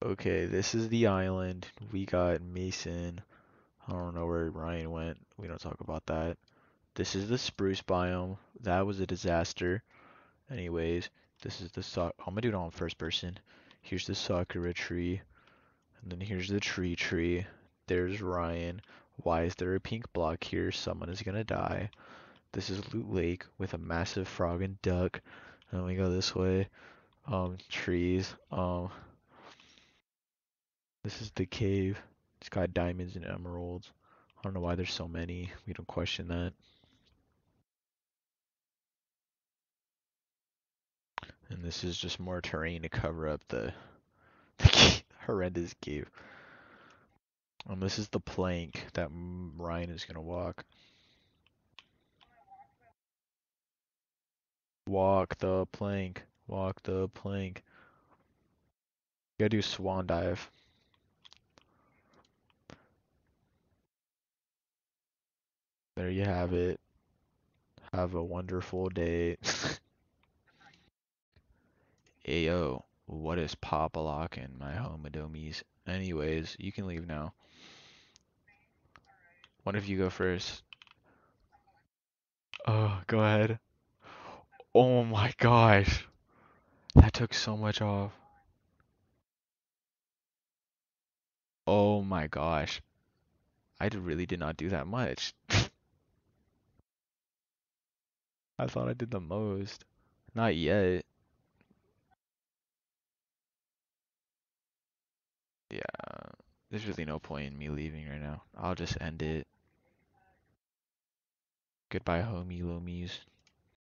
Okay, this is the island. We got Mason. I don't know where Ryan went. We don't talk about that. This is the spruce biome. That was a disaster. Anyways, this is the sock. I'm gonna do it on first person. Here's the sakura tree. And then here's the tree tree. There's Ryan. Why is there a pink block here? Someone is gonna die. This is Loot Lake with a massive frog and duck. And we go this way. Um, trees. Um, this is the cave. It's got diamonds and emeralds. I don't know why there's so many. We don't question that. And this is just more terrain to cover up the, the horrendous cave. And this is the plank that Ryan is gonna walk. Walk the plank. Walk the plank. You gotta do swan dive. There you have it. Have a wonderful day. Ayo, what is pop locking my homodomies? Anyways, you can leave now. One of you go first. Oh, go ahead. Oh my gosh. That took so much off. Oh my gosh. I really did not do that much. I thought I did the most. Not yet. Yeah, there's really no point in me leaving right now. I'll just end it. Goodbye, homie lomies.